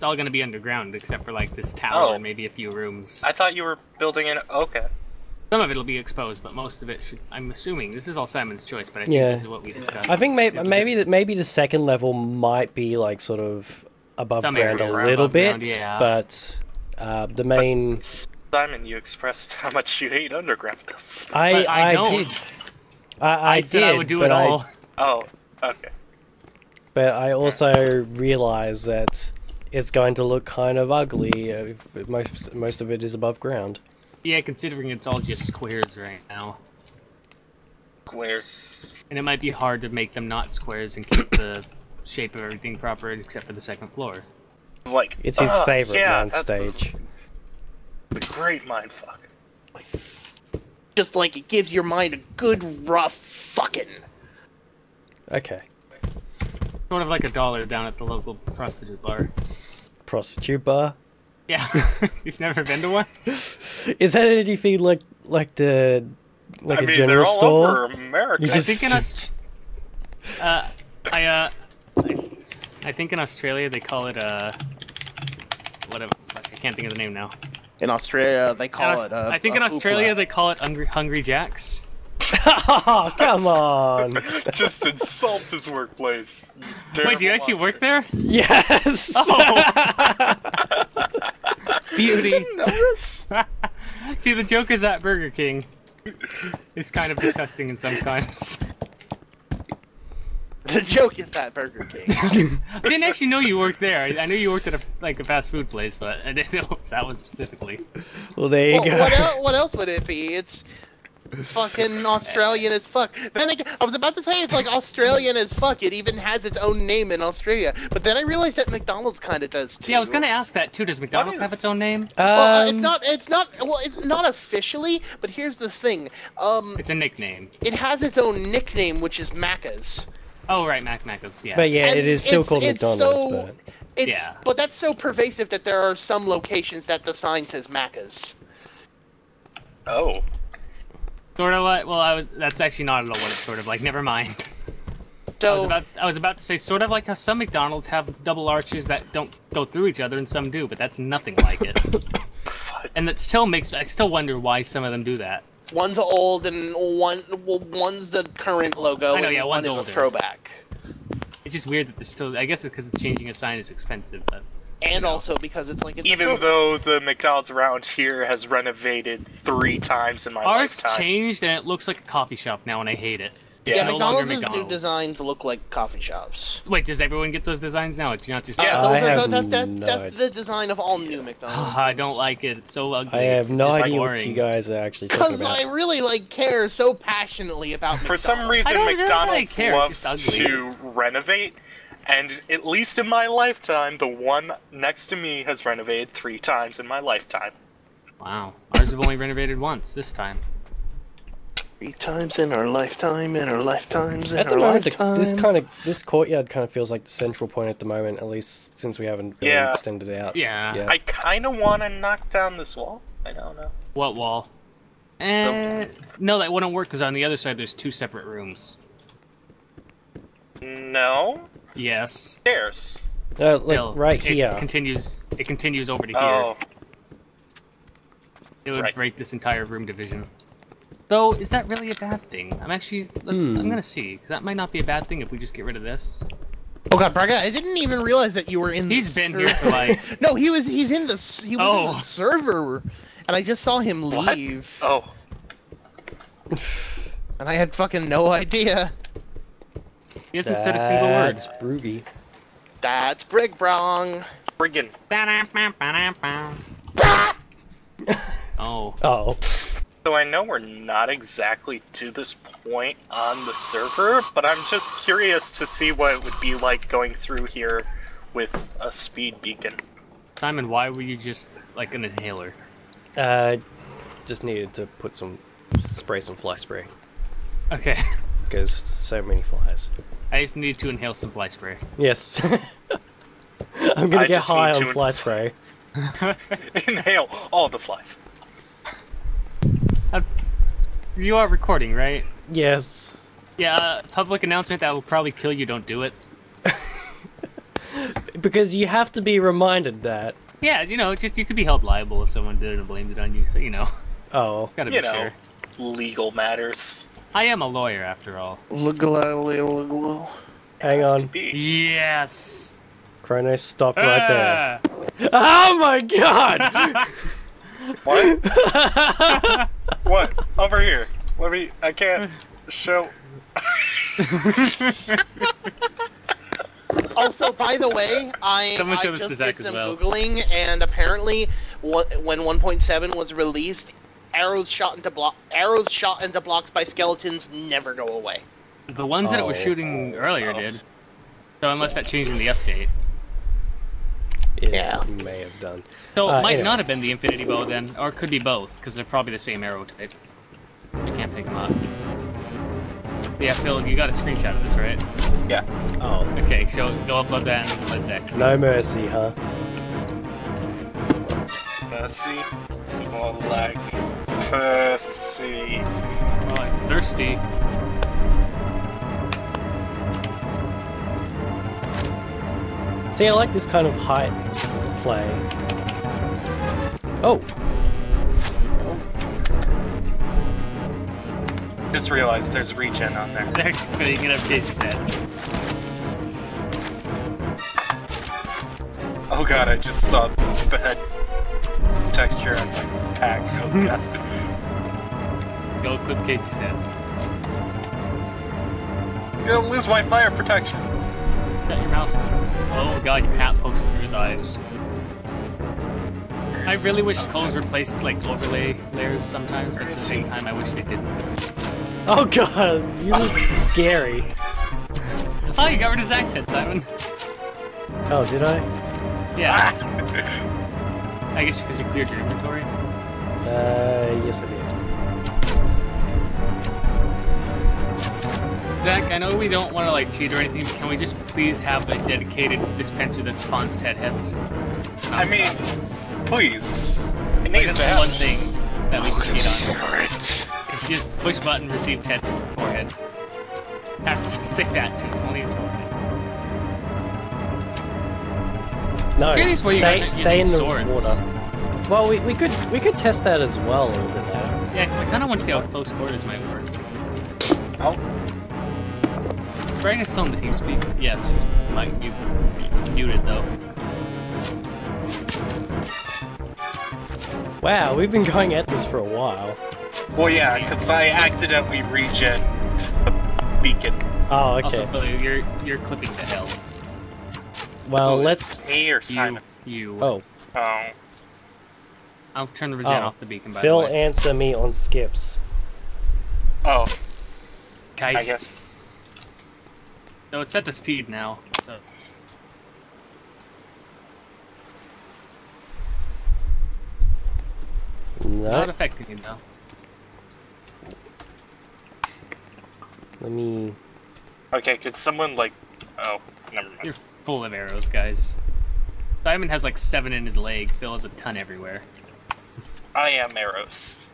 it's all gonna be underground except for like this tower Oh. and maybe a few rooms. I thought you were building an. Okay. Some of it'll be exposed, but most of it should. I'm assuming this is all Simon's choice, but I think Yeah. this is what we discussed. I think It maybe was maybe that maybe the second level might be like sort of above Some ground a little bit, ground, yeah. but uh, the main Simon, you expressed how much you hate underground builds. I I I, don't. did I, I, I, said did I would do but it I, all. Oh, okay. but I also realize that it's going to look kind of ugly if most most of it is above ground. Yeah, considering it's all just squares right now, Squares. and it might be hard to make them not squares and keep the shape of everything proper except for the second floor. Like It's his ah, favorite yeah, mind stage. a great mind fuck. Just like it gives your mind a good rough fucking. Okay. Sort of like a dollar down at the local prostitute bar. Prostitute bar. Yeah, you've never been to one? Is that anything feed like like the like I a mean, general they're all store? over America. You I think in Aust- uh, I uh, I, I think in Australia they call it uh, whatever. I can't think of the name now. In Australia, they call Aus- it. uh, I think in Australia hoopla. they call it Hungry, Hungry Jacks. Oh, come on. Just insult his workplace. Wait, do you actually work there? Yes. Oh. beauty. See, the joke is at Burger King. It's kind of disgusting in some sometimes. The joke is that Burger King. I didn't actually know you worked there. I I knew you worked at a like a fast food place, but I didn't know it was that one specifically. well, there you well, go. what, el- what else would it be? It's fucking Australian as fuck. Then again, I was about to say it's like Australian as fuck. It even has its own name in Australia. But then I realized that McDonald's kind of does too. Yeah, I was gonna ask that too. Does McDonald's is- have its own name? Well, uh, it's Um, not. It's not. Well, it's not officially. But here's the thing. Um, It's a nickname. it has its own nickname, which is Macca's. Oh right, Mac Macca's. Yeah. But yeah, And it is still it's- called it's McDonald's. so- But It's, Yeah. But that's so pervasive that there are some locations that the sign says Macca's. Oh. Sort of like. Well, I was. That's actually not at all what it's sort of like. Never mind. I was about. I was about to say sort of like how some McDonald's have double arches that don't go through each other, and some do, but that's nothing like it. and that still makes. I still wonder why some of them do that. one's old and one well, one's the current logo I know, and yeah, one one's is older. a throwback. It's just weird that there's still. I guess it's because changing a sign is expensive, but. And No. also because it's like it's Even throwback. though the McDonald's around here has renovated three times in my Ours lifetime. changed and it looks like a coffee shop now, and I hate it. It's yeah, no longer McDonald's' new designs look like coffee shops. Wait, does everyone get those designs now? It's not just? Yeah, I those are, have that's, that's, no that's the design of all new McDonald's. I don't like it. It's so ugly. I have no just idea what you guys are actually talking Because I really like care so passionately about For some reason, I really McDonald's care, loves to renovate, and at least in my lifetime, the one next to me has renovated three times in my lifetime. Wow, ours have only renovated once this time. Three times in our lifetime, in our lifetimes, in At the our moment, the, this kind of this courtyard kind of feels like the central point at the moment, at least since we haven't really Yeah. extended it out. Yeah. Yeah. I kind of want to knock down this wall. I don't know. What wall? Eh, no, that wouldn't work because on the other side there's two separate rooms. No. Yes. Stairs. No, like No, right it here. continues. It continues over to here. Oh, it would right. break this entire room division. Though, is that really a bad thing? I'm actually. Let's, Hmm. I'm gonna see because that might not be a bad thing if we just get rid of this. Oh god, Braga, I didn't even realize that you were in. He's the been here for like. no, he was. He's in the. He was in Oh. the server, and I just saw him leave. What? leave, oh. and I had fucking no idea. He hasn't said a single word. That's Broogie. That's Brigbrong. Friggin' Oh. Oh, So I know we're not exactly to this point on the server, but I'm just curious to see what it would be like going through here with a speed beacon. Simon, why were you just like an inhaler? uh, just needed to put some spray some fly spray Okay. because so many flies. I just need to inhale some fly spray. Yes. I'm gonna I get high on fly spray. Inhale all the flies. You are recording, right? Yes. Yeah, uh, public announcement that will probably kill you, don't do it. because you have to be reminded that. Yeah, you know, just you could be held liable if someone did it and blamed it on you. So you know, Oh, gotta You be know, sure. legal matters. I am a lawyer after all. hang on. be. Yes. Kronos, stop right there. Ah! Oh my god! What? what? Over here. Let me. I can't show. Also, by the way, I, Someone I show this to just Zach did as some well. googling, and apparently, what, when 1.7 was released, arrows shot into block arrows shot into blocks by skeletons never go away. The ones that it was Oh. shooting earlier Oh. did. So unless that changed in the update. Yeah. you may have done. So Uh, it might anyway. not have been the Infinity Bow then, or it could be both, because they're probably the same arrow type. You can't pick them up. Yeah, Phil, you got a screenshot of this, right? Yeah. Oh, Okay, show, go upload that and let's X. no mercy, huh? Mercy. More like Percy. Oh, I'm thirsty. See, I like this kind of height play. Oh, Just realized there's regen on there. There, but you can have Casey's head. Oh god, I just saw the head texture on my pack. Oh god. Go clip Casey's head. You're gonna lose my fire protection. Shut your mouth. Oh god, your hat pokes through his eyes. I really wish clothes replaced like overlay layers sometimes, but at the same time I wish they didn't. oh god, you look scary. Oh, you got rid of his accent, Simon. Oh, did I? Yeah. I guess because you cleared your inventory. Uh, yes I did. Zach, I know we don't want to like cheat or anything, but can we just please have a dedicated dispenser that spawns Ted heads? I mean, please. It like, needs that's to the one thing that we can cheat on. It. It's just push button, receive Ted's forehead. That's sick that too. Only his forehead. No, Curious why you stay, guys aren't stay in the swords. water. Well, we, we could we could test that as well a little bit later. Yeah, because I kind of want to see how close quarters might work. Oh, Dragon's still in the TeamSpeak. Yes, he's might be muted though. Wow, we've been going at this for a while. well, yeah, because I accidentally regen the beacon. Oh, okay. Also, Philly, you're you're clipping the hill. well, Oh, let's. it's me or You, Simon. you. Oh, Oh, I'll turn the regen Oh. off the beacon. By Phil, the way. answer me on skips. oh, Guys, I guess. No, it's set the speed now. So. Not No, affecting you now. let me. Okay, could someone like? Oh, never mind. You're full of arrows, guys. Simon has like seven in his leg. Phil has a ton everywhere. I am arrows.